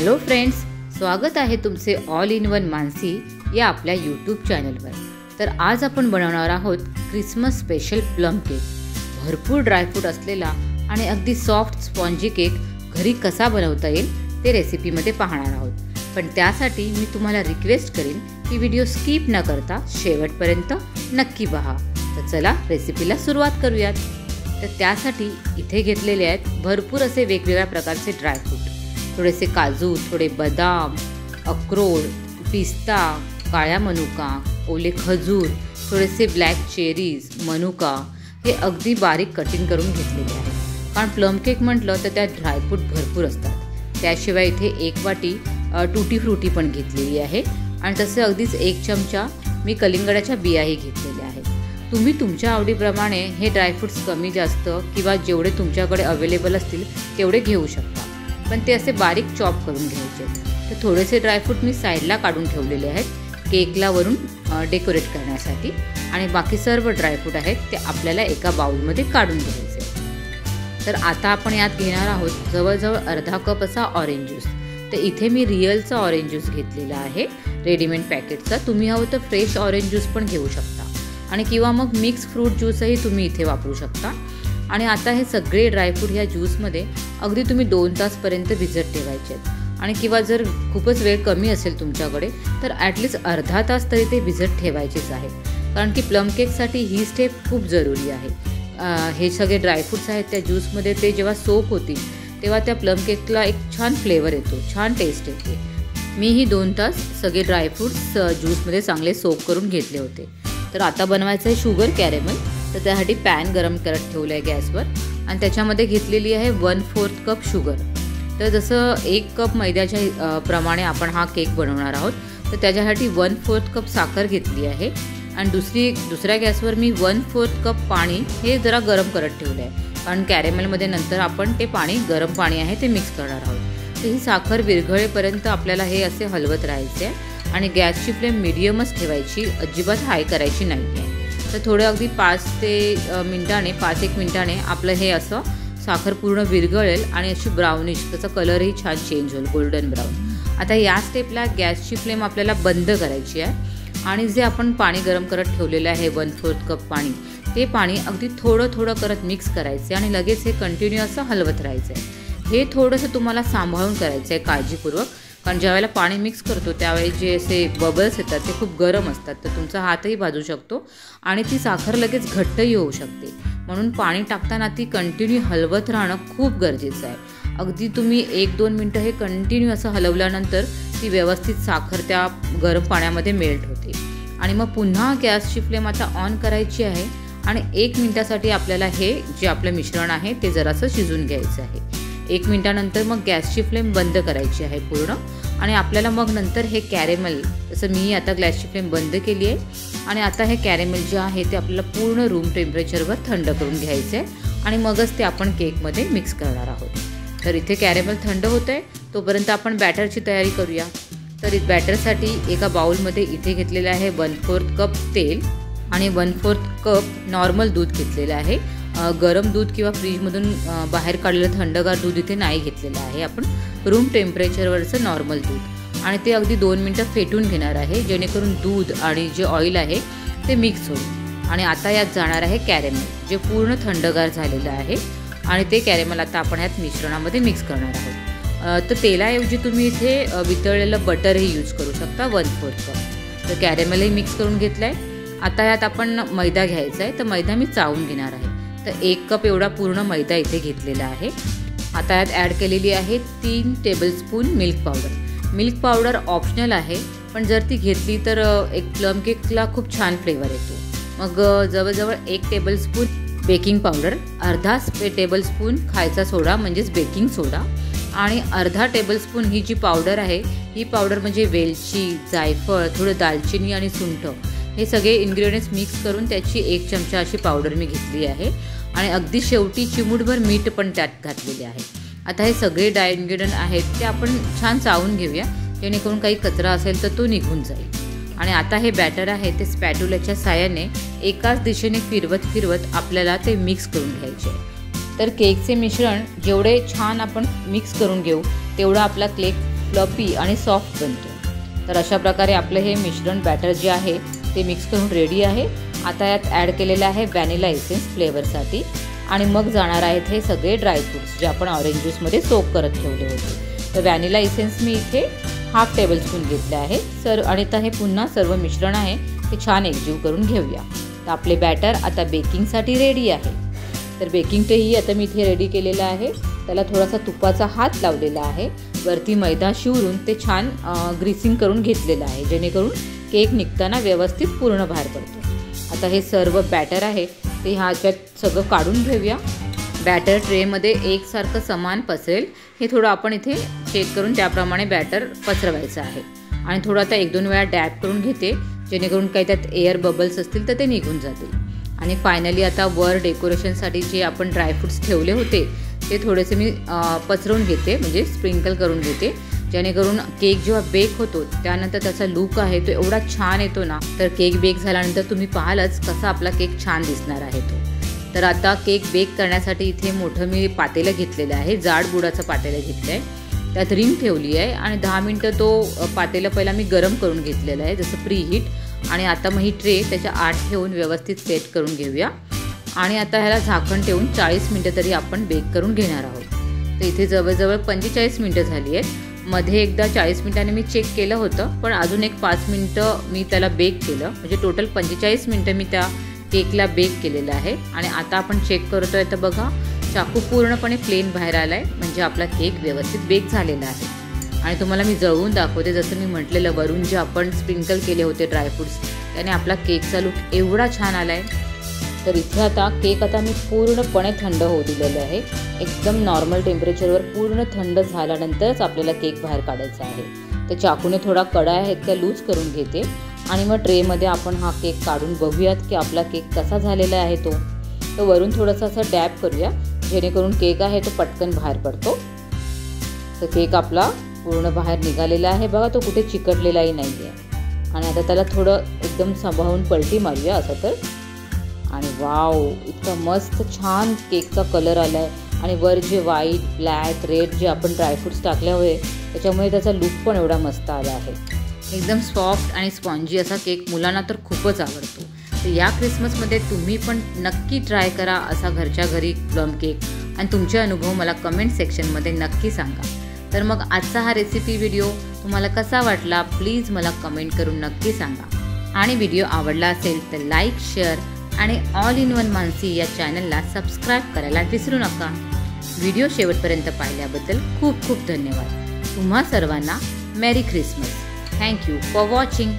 Hello friends स्वागत आहे तुमचे ऑल इन वन मानसी या आपल्या यूट्यूब चॅनलवर तर आज आपण बनवणार आहोत क्रिसमस स्पेशल प्लम केक भरपूर ड्रायफ्रूट असलेला आणि अगदी सॉफ्ट स्पॉन्जी केक घरी कसा बनवता येईल ते रेसिपीमध्ये पाहणार आहोत. पण त्यासाठी मी तुम्हाला रिक्वेस्ट करीन की व्हिडिओ स्किप न करता शेवटपर्यंत नक्की पहा. तर चला रेसिपीला सुरुवात करूयात. तर त्यासाठी इथे घेतलेले आहेत भरपूर असे वेगवेगळ्या प्रकारचे ड्रायफ्रूट थोडेसे काजू थोडे बदाम अक्रोड पिस्ता काळ्या मनुका ओले खजूर थोडेसे ब्लॅक चेरीज मनुका हे अगदी बारीक कटिंग करून घेतलेले आहे कारण प्लम केक म्हटलं तर त्यात ड्रायफ्रूट भरपूर असतात. त्याशिवाय इथे एक वाटी टुटी फ्रुटी पण घेतलेली आहे. आणि तसे अगदीच एक चमचा मी कलिंगडाच्या बियाही घेतलेल्या आहेत. तुम्ही तुमच्या आवडीप्रमाणे हे ड्रायफ्रूट्स कमी जास्त किंवा जेवढे तुमच्याकडे अवेलेबल असतील तेवढे घेऊ शकता. पण ते असे बारीक चॉप करून घ्यायचे तर थोडेसे ड्रायफ्रूट मी साईडला काढून ठेवलेले आहेत केकला वरून डेकोरेट करण्यासाठी. आणि बाकी सर्व ड्रायफ्रूट आहेत ते आपल्याला एका बाउलमध्ये काढून घ्यायचे तर आता आपण यात घेणार आहोत जवळजवळ अर्धा कप असा ऑरेंज ज्यूस. तर इथे मी रिअलचा ऑरेंज ज्यूस घेतलेला आहे रेडीमेड पॅकेटचा. तुम्ही हवं तर फ्रेश ऑरेंज ज्यूस पण घेऊ शकता. आणि किंवा मग मिक्स फ्रूट ज्यूसही तुम्ही इथे वापरू शकता. आणि आता हे सगळे ड्रायफ्रूट ह्या ज्यूसमध्ये अगदी तुम्ही दोन तासपर्यंत भिजत ठेवायचे आहेत. आणि किंवा जर खूपच वेळ कमी असेल तुमच्याकडे तर ॲटलिस्ट अर्धा तास तरी ते भिजत ठेवायचेच आहे कारण की प्लम केकसाठी ही स्टेप खूप जरुरी आहे. हे सगळे ड्रायफ्रूट्स आहेत त्या ज्यूसमध्ये ते जेव्हा सोप होतील तेव्हा त्या प्लम केकला एक छान फ्लेवर येतो छान टेस्ट येते. मी ही दोन तास सगळे ड्रायफ्रूट्स ज्यूसमध्ये चांगले सोप करून घेतले होते. तर आता बनवायचं आहे शुगर कॅरेमल तर त्यासाठी पॅन गरम करत ठेवलं आहे गॅसवर. आणि त्याच्यामध्ये घेतलेली आहे वन फोर्थ कप शुगर तर जसं एक कप मैद्याच्या प्रमाणे आपण हा केक बनवणार आहोत तर त्याच्यासाठी वन फोर्थ कप साखर घेतली आहे. आणि दुसरी दुसऱ्या गॅसवर मी वन फोर्थ कप पाणी हे जरा गरम करत ठेवलं आहे कारण कॅरेमेलमध्ये नंतर आपण ते पाणी गरम पाणी आहे ते मिक्स करणार आहोत. तर ही साखर विरघळेपर्यंत आपल्याला हे असे हलवत राहायचे आहे आणि गॅसची फ्लेम मिडियमच ठेवायची अजिबात हाय करायची नाही आहे तर थोडं अगदी पाच ते मिनटाने पाच एक मिनटाने आपलं हे असं साखर पूर्ण विरघळेल आणि अशी ब्राउनिश त्याचा कलरही छान चेंज होईल गोल्डन ब्राऊन आता या स्टेपला गॅसची फ्लेम आपल्याला बंद करायची आहे. आणि जे आपण पाणी गरम करत ठेवलेलं आहे वन फोर्थ कप पाणी ते पाणी अगदी थोडं थोडं करत मिक्स करायचे आणि लगेच हे कंटिन्यू असं हलवत राहायचं आहे हे थोडंसं तुम्हाला सांभाळून करायचं आहे काळजीपूर्वक. कारण ज्यावेळेला पाणी मिक्स करतो त्यावेळी जे असे बबल्स येतात ते खूप गरम असतात. तर तुमचा हातही भाजू शकतो आणि ती साखर लगेच घट्टही होऊ शकते. म्हणून पाणी टाकताना ती कंटिन्यू हलवत राहणं खूप गरजेचं आहे. अगदी तुम्ही एक दोन मिनटं हे कंटिन्यू असं हलवल्यानंतर ती व्यवस्थित साखर त्या गरम पाण्यामध्ये मेल्ट होते. आणि मग पुन्हा गॅसची फ्लेम आता ऑन करायची आहे आणि एक मिनटासाठी आपल्याला हे जे आपलं मिश्रण आहे ते जरासं शिजून घ्यायचं आहे. एक मिनटानंतर मग गॅसची फ्लेम बंद करायची आहे पूर्ण. आणि आपल्याला मग नंतर हे कॅरेमल जसं मी आता ग्लॅसची फ्लेम बंद केली आहे आणि आता हे कॅरेमल जे आहे ते आपल्याला पूर्ण रूम टेम्परेचरवर थंड करून घ्यायचं आहे आणि मगच ते आपण केकमध्ये मिक्स करणार आहोत. तर इथे कॅरेमल थंड होतं आहे तोपर्यंत आपण बॅटरची तयारी करूया. तर बॅटरसाठी एका बाउलमध्ये इथे घेतलेलं आहे वन फोर्थ कप तेल आणि वन फोर्थ कप नॉर्मल दूध घेतलेलं आहे. गरम दूध किंवा फ्रीजमधून बाहेर काढलेलं थंडगार दूध इथे नाही घेतलेलं आहे. आपण रूम टेम्परेचरवरचं नॉर्मल दूध. आणि ते अगदी दोन मिनटं फेटून घेणार आहे जेणेकरून दूध आणि जे ऑइल आहे ते मिक्स होईल. आणि आता यात जाणार आहे कॅरेमल जे पूर्ण थंडगार झालेलं आहे. आणि ते कॅरेमल आता आपण यात मिश्रणामध्ये मिक्स करणार आहोत. तर तेलाऐवजी तुम्ही इथे वितळलेलं बटरही यूज करू शकता वन फोर्थ कप तर कॅरेमलही मिक्स करून घेतलं आहे आता यात आपण मैदा घ्यायचा आहे. तर मैदा मी चावून घेणार आहे. तर एक कप एवढा पूर्ण मैदा इथे घेतलेला आहे. आता यात ॲड केलेली आहे तीन tablespoon milk powder milk powder optional आहे पण जर ती घेतली तर एक प्लम केकला खूप छान फ्लेवर येतो. मग जवळजवळ एक टेबलस्पून बेकिंग पावडर अर्धा स्पे टेबलस्पून खायचा सोडा म्हणजेच बेकिंग सोडा आणि अर्धा टेबलस्पून ही जी पावडर आहे ही पावडर म्हणजे वेलची जायफळ थोडं दालचिनी आणि सुंठ हे सगळे इन्ग्रेडियंट्स मिक्स करून त्याची एक चमचा अशी पावडर मी घेतली आहे. आणि अगदी शेवटी चिमूटभर मीठ पण त्यात घातलेले आहे. आता हे सगळे डाय इन्ग्रेडियंट आहेत ते आपण छान चावून घेऊया. जेणेकरून काही कचरा असेल तर तो निघून जाईल. आणि आता हे बॅटर आहे ते स्पॅटुलाच्या साह्याने एकाच दिशेने फिरवत फिरवत आपल्याला ते मिक्स करून घ्यायचे तर केकचे मिश्रण जेवढे छान आपण मिक्स करून घेऊ तेवढा आपला केक फ्लपी आणि सॉफ्ट बनतो. तर अशा प्रकारे आपलं हे मिश्रण बॅटर जे आहे ते मिक्स करून रेडी आहे. आता यात ॲड केलेलं आहे व्हॅनिला एसेन्स फ्लेवरसाठी आणि मग जाणार आहेत हे सगळे ड्रायफ्रूट्स जे आपण ऑरेंज ज्यूसमध्ये सोप करत ठेवले होते. तर व्हॅनिला एसेन्स मी इथे हाफ टेबल स्पून घेतले आहे. सर आणि आता हे पुन्हा सर्व मिश्रण आहे ते छान एकजीव करून घेऊया. तर आपले बॅटर आता बेकिंगसाठी रेडी आहे. तर बेकिंग तेही आता मी इथे रेडी केलेलं आहे. त्याला थोडासा तुपाचा हात लावलेला आहे. वरती मैदा शिवरून ते छान ग्रीसिंग करून घेतलेलं आहे. जेणेकरून केक निघताना व्यवस्थित पूर्ण बाहेर पडतो. आता हे सर्व बॅटर आहे ते ह्याच्यात सगळं काढून घेऊया. बॅटर ट्रेमध्ये एकसारखं समान पसरेल हे थोडं आपण इथे चेक करून त्याप्रमाणे बॅटर पसरवायचं आहे. आणि थोडं आता एक दोन वेळा डॅप करून घेते जेणेकरून काही त्यात एअर बबल्स असतील तर ते निघून जातील. आणि फायनली आता वर डेकोरेशनसाठी जे आपण ड्रायफ्रूट्स ठेवले होते ते थोडेसे मी पसरवून घेते म्हणजे स्प्रिंकल करून घेते. जेणेकरून केक जेव्हा बेक होतो त्यानंतर त्याचा लुक आहे तो एवढा छान येतो ना तर केक बेक झाल्यानंतर तुम्ही पाहालच कसा आपला केक छान दिसणार आहे तो. तर आता केक बेक करण्यासाठी इथे मोठं मी पातेलं घेतलेलं आहे जाड बुडाचं पातेलं घेतलं आहे त्यात रिंग ठेवली आहे आणि दहा मिनटं तो पातेलं पहिला मी गरम करून घेतलेलं आहे जसं प्री हीट आणि आता मग ही ट्रे त्याच्या आत ठेवून व्यवस्थित सेट करून घेऊया. आणि आता ह्याला झाकण ठेवून चाळीस मिनटं तरी आपण बेक करून घेणार आहोत. तर इथे जवळजवळ पंचेचाळीस मिनटं झाली आहेत. मध्ये एकदा चाळीस मिनटांनी मी चेक केलं होतं पण अजून एक पाच मिनटं मी त्याला बेक केलं. म्हणजे टोटल पंचेचाळीस मिनटं मी त्या केकला बेक केलेलं आहे. आणि आता आपण चेक करतो आहे तर बघा चाकू पूर्णपणे प्लेन बाहेर आला आहे म्हणजे आपला केक व्यवस्थित बेक झालेला आहे. आणि तुम्हाला मी जळवून दाखवते जसं मी म्हटलेलं वरून जे आपण स्प्रिंकल केले होते ड्रायफ्रूट्स त्याने आपला केकचा लुक एवढा छान आला आहे तर इथे आता केक आता मी पूर्णपणे थंड होऊ दिलेलं आहे. एकदम नॉर्मल टेम्परेचरवर पूर्ण थंड झाल्यानंतरच आपल्याला केक बाहेर काढायचा आहे. तर चाकूने थोडा कडा आहेत त्या लूज करून घेते. आणि मग ट्रेमध्ये आपण हा केक काढून बघूयात की आपला केक कसा झालेला आहे तो. तर वरून थोडंसं असं डॅप करूया. जेणेकरून केक आहे तो पटकन बाहेर पडतो. तर केक आपला पूर्ण बाहेर निघालेला आहे. बघा तो कुठे चिकटलेलाही नाही आहे आणि आता त्याला थोडं एकदम सांभाळून पलटी मारूया असं तर. आणि वाव इतका मस्त छान केकचा कलर आला आहे आणि वर जे व्हाईट ब्लॅक रेड जे आपण ड्रायफ्रूट्स टाकले होते त्याच्यामुळे त्याचा लुक पण एवढा मस्त आला आहे. एकदम सॉफ्ट आणि स्पॉन्जी असा केक मुलांना तर खूपच आवडतो. तर या क्रिसमसमध्ये तुम्ही पण नक्की ट्राय करा असा घरच्या घरी प्लम केक आणि तुमचे अनुभव मला कमेंट सेक्शनमध्ये नक्की सांगा. तर मग आजचा हा रेसिपी व्हिडिओ तुम्हाला कसा वाटला प्लीज मला कमेंट करून नक्की सांगा. आणि व्हिडिओ आवडला असेल तर लाईक शेअर आणि ऑल इन वन मानसी या चॅनलला सबस्क्राईब करायला विसरू नका. व्हिडिओ शेवटपर्यंत पाहिल्याबद्दल खूप खूप धन्यवाद. तुम्हा सर्वांना merry Christmas thank you for watching